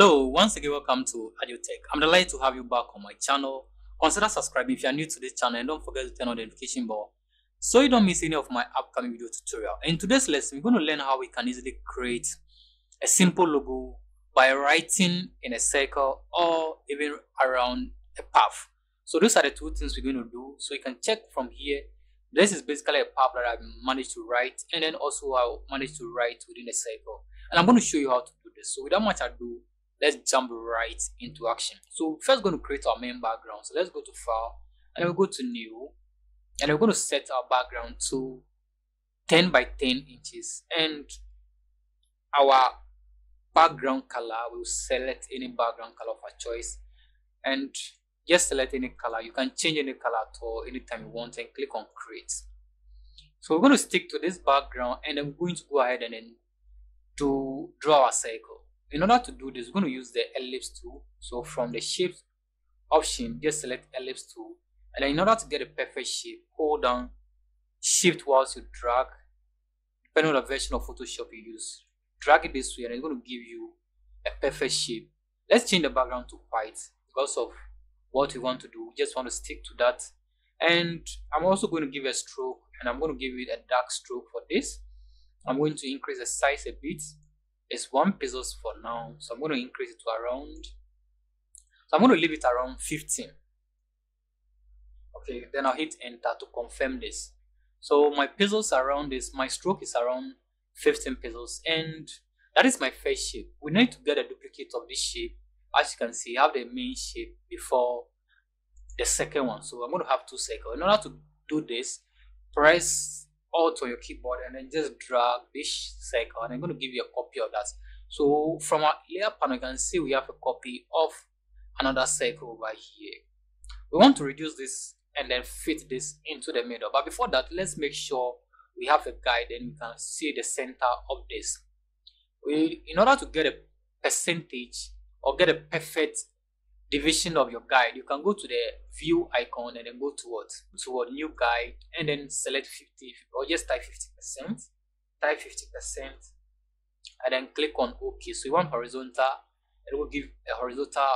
Hello, once again, welcome to AdjoTech. I'm delighted to have you back on my channel. Consider subscribing if you are new to this channel and don't forget to turn on the notification bell so you don't miss any of my upcoming video tutorial. In today's lesson, we're going to learn how we can easily create a simple logo by writing in a circle or even around a path. So those are the two things we're going to do. So you can check from here. This is basically a path that I've managed to write and then also I managed to write within a circle. And I'm going to show you how to do this. So without much ado, let's jump right into action. So first going to create our main background. So let's go to file and then we'll go to new and we're going to set our background to 10 by 10 inches. And our background color we'll select any background color of our choice. And just select any color. You can change any color at all anytime you want and click on create. So we're going to stick to this background and we're going to go ahead and then to draw our circle in order to do this we're going to use the ellipse tool. So from the shape option just select ellipse tool. And in order to get a perfect shape hold down shift whilst you drag depending on the version of photoshop you use. Drag it this way and it's going to give you a perfect shape. Let's change the background to white because of what we want to do. We just want to stick to that. And i'm also going to give a stroke and i'm going to give it a dark stroke for this. I'm going to increase the size a bit it's one pixels for now. So i'm going to increase it to around so i'm going to leave it around 15 okay then i'll hit enter to confirm this. So my pixels around this my stroke is around 15 pixels and that is my first shape. We need to get a duplicate of this shape. As you can see I have the main shape before the second one. So i'm going to have two circles in order to do this press alt on your keyboard and then just drag this circle and i'm going to give you a copy of that. So from our layer panel you can see we have a copy of another circle over here. We want to reduce this and then fit this into the middle. But before that let's make sure we have a guide and we can see the center of this. We in order to get a percentage or get a perfect division of your guide you can go to the view icon and then go towards toward new guide and then select 50 or just type 50 percent type 50 percent and then click on ok. So you want horizontal it will give a horizontal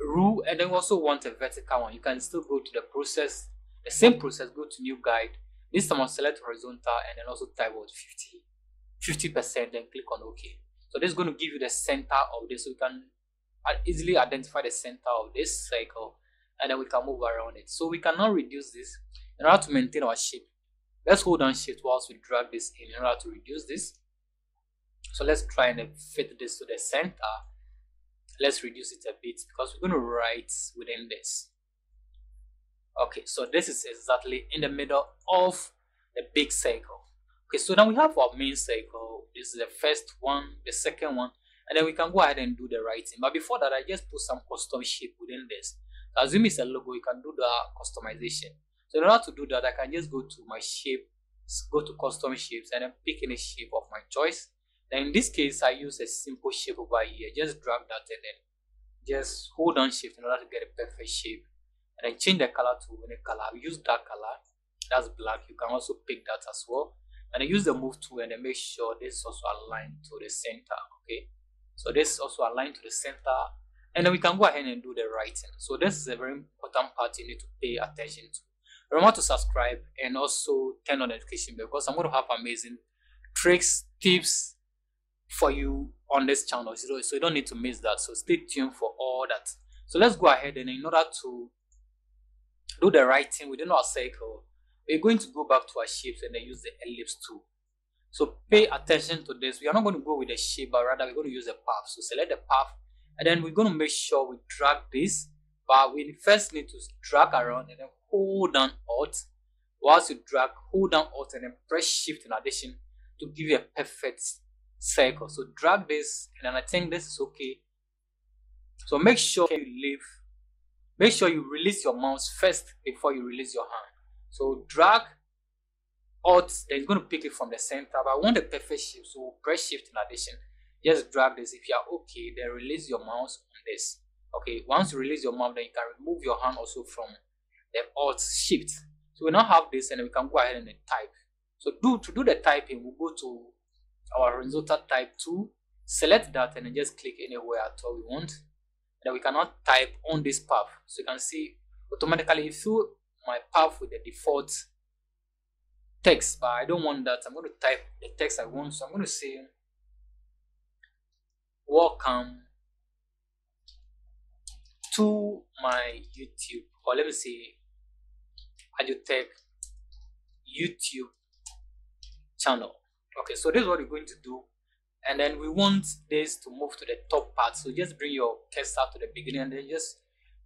rule and then also want a vertical one. You can still go to the process the same process go to new guide. This time i'll select horizontal and then also type what 50 50 percent then click on ok. So this is going to give you the center of this. So you can Uh, easily identify the center of this cycle and then we can move around it. So we cannot reduce this in order to maintain our shape. Let's hold on shift whilst we drag this in in order to reduce this. So let's try and fit this to the center. Let's reduce it a bit because we're going to write within this. Okay so this is exactly in the middle of the big circle okay so now we have our main circle this is the first one the second one and then we can go ahead and do the writing. But before that i just put some custom shape within this. So assume it's a logo you can do the customization. So in order to do that i can just go to my shape go to custom shapes and then pick any shape of my choice. Then in this case i use a simple shape over here. Just drag that and then just hold on shift in order to get a perfect shape. And then change the color to any color. Use that color. That's black. You can also pick that as well. And then use the move tool and then make sure this is also aligned to the center okay so this is also aligned to the center. And then we can go ahead and do the writing. So this is a very important part you need to pay attention to. Remember to subscribe and also turn on notification because i'm going to have amazing tricks tips for you on this channel. So, so you don't need to miss that. So stay tuned for all that. So let's go ahead and in order to do the writing within our circle we're going to go back to our shapes and then use the ellipse tool so pay attention to this. We are not going to go with the shape but rather we're going to use the path. So select the path and then we're going to make sure we drag this but we first need to drag around and then hold down alt. Whilst you drag hold down alt and then press shift in addition to give you a perfect circle. So drag this and then i think this is okay. So make sure you leave make sure you release your mouse first before you release your hand. So drag alt then it's going to pick it from the center but i want a perfect shift, so press shift in addition just drag this. If you are okay then release your mouse on this. Okay once you release your mouse then you can remove your hand also from the alt shift. So we now have this and we can go ahead and type. So do to do the typing we'll go to our horizontal type tool select that and then just click anywhere at all we want. And then we cannot type on this path. So you can see automatically fill my path with the default text but I don't want that. I'm going to type the text I want. So I'm going to say welcome to my YouTube or let me say AdjoTech YouTube channel. Okay so this is what we're going to do. And then we want this to move to the top part. So just bring your cursor to the beginning and then just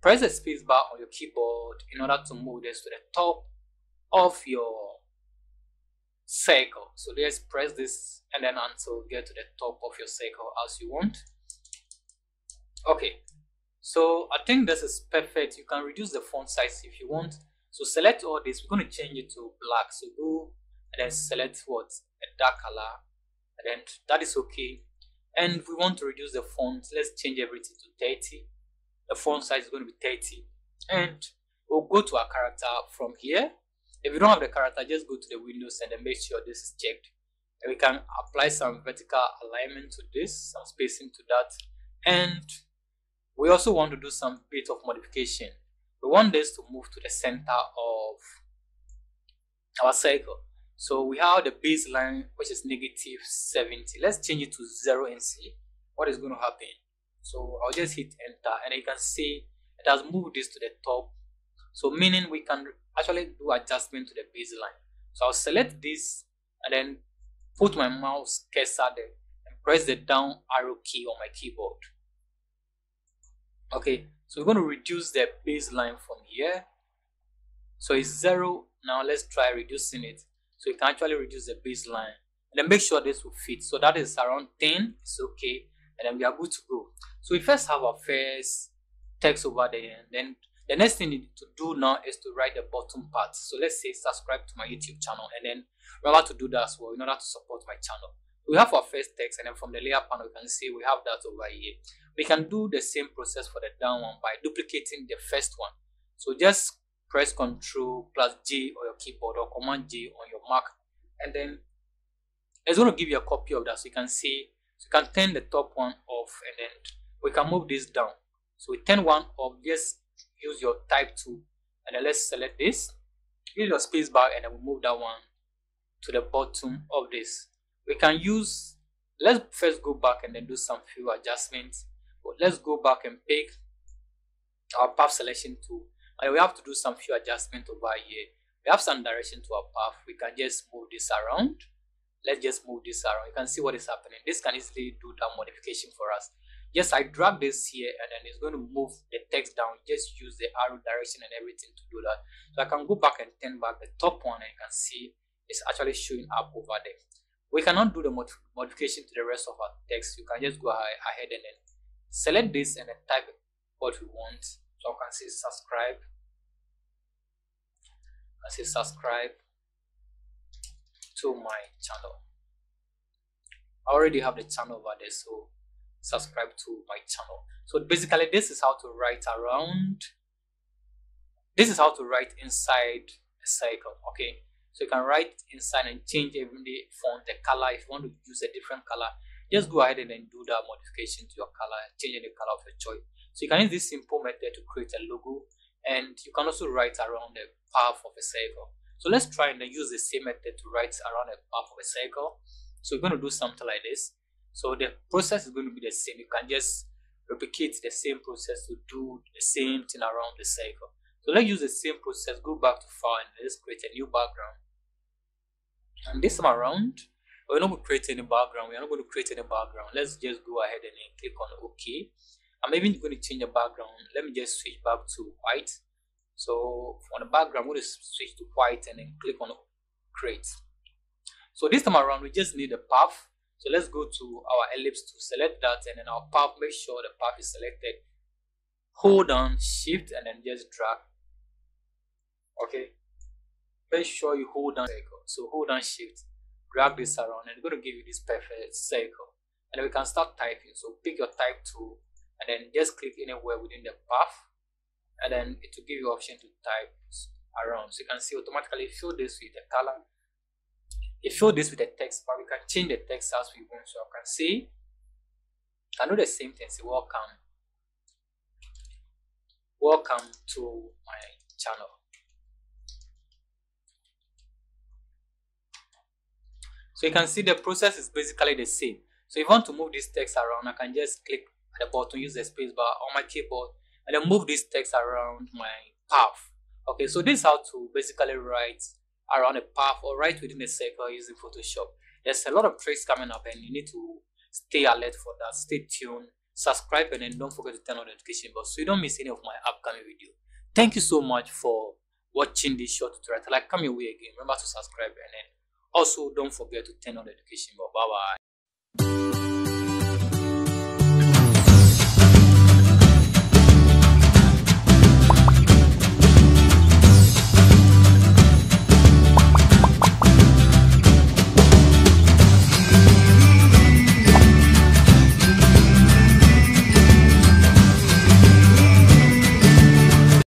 press the space bar on your keyboard in order to move this to the top of your circle so let's press this and then until get to the top of your circle as you want. Okay. So i think this is perfect. You can reduce the font size if you want. So select all this. We're going to change it to black. So go and then select what? A dark color. And then that is okay. And we want to reduce the font. Let's change everything to 30 the font size is going to be 30 and we'll go to our character from here if you don't have the character just go to the windows and then make sure this is checked. And we can apply some vertical alignment to this some spacing to that. And we also want to do some bit of modification. We want this to move to the center of our circle. So we have the baseline which is negative 70 let's change it to 0 and see what is going to happen. So i'll just hit enter and you can see it has moved this to the top. So meaning we can actually do adjustment to the baseline. So i'll select this and then put my mouse cursor there and press the down arrow key on my keyboard. Okay so we're going to reduce the baseline from here. So it's zero. Now let's try reducing it. So you can actually reduce the baseline and then make sure this will fit. So that is around 10 it's okay. And then we are good to go. So we first have our first text over there and then the next thing you need to do now is to write the bottom part. So let's say subscribe to my youtube channel and then remember to do that as well in order to support my channel. We have our first text and then from the layer panel you can see we have that over here. We can do the same process for the down one by duplicating the first one. So just press ctrl plus j on your keyboard or command j on your mac and then it's going to give you a copy of that. So you can see so you can turn the top one off and then we can move this down. So we turn one off just use your type tool and then let's select this. Use your space bar and then move that one to the bottom of this. We can use let's first go back and then do some few adjustments. But let's go back and pick our path selection tool. And we have to do some few adjustments over here. We have some direction to our path. We can just move this around. Let's just move this around. You can see what is happening. This can easily do that modification for us yes i drag this here and then it's going to move the text down. Just use the arrow direction and everything to do that. So i can go back and turn back the top one and you can see it's actually showing up over there. We cannot do the mod modification to the rest of our text. You can just go ahead and then select this and then type what we want. So I can say subscribe. I say subscribe to my channel. I already have the channel over there so subscribe to my channel so basically this is how to write around this is how to write inside a circle, okay so you can write inside and change even the font, the color. If you want to use a different color, just go ahead and then do that modification to your color, changing the color of your choice. So you can use this simple method to create a logo and you can also write around the path of a circle. So let's try and use the same method to write around the path of a circle. So we're going to do something like this. So the process is going to be the same. You can just replicate the same process to do the same thing around the circle. So let's use the same process, go back to file and let's create a new background. And this time around we're not going to create any background. We're not going to create any background. Let's just go ahead and click on ok. I'm even going to change the background. Let me just switch back to white. So for the background i'm going to switch to white and then click on create. So this time around we just need a path so let's go to our ellipse to select that and then our path make sure the path is selected hold down shift and then just drag okay make sure you hold down circle. So hold down shift, drag this around, and it's going to give you this perfect circle. And we can start typing. So pick your type tool and then just click anywhere within the path. And then it will give you option to type around. So you can see automatically fill this with the color. Fill this with the text, but we can change the text as we want. So I can see can do the same thing say welcome. Welcome to my channel. So you can see the process is basically the same. So if you want to move this text around i can just click at the bottom use the spacebar on my keyboard and then move this text around my path. Okay so this is how to basically write around a path or right within a circle using photoshop. There's a lot of tricks coming up and you need to stay alert for that. Stay tuned subscribe and then don't forget to turn on the notification bell so you don't miss any of my upcoming video. Thank you so much for watching this short tutorial like come your way again. Remember to subscribe and then also don't forget to turn on the notification bell. Bye bye